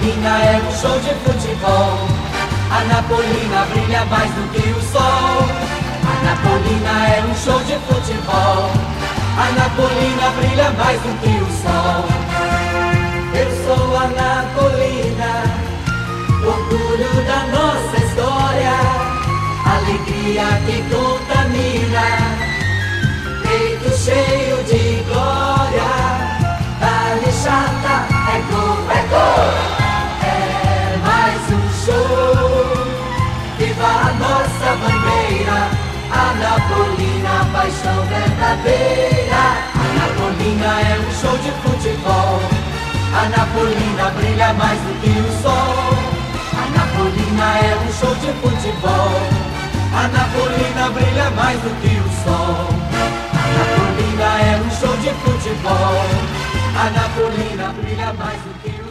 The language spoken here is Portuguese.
Napolina é um show de futebol. A Napolina brilha mais do que o sol. A Napolina é um show de futebol. A Napolina brilha mais do que o sol. Nossa bandeira, a Napolina, paixão verdadeira. A Napolina é um show de futebol. A Napolina brilha mais do que o sol. A Napolina é um show de futebol. A Napolina brilha mais do que o sol. A Napolina é um show de futebol. A Napolina brilha mais do que o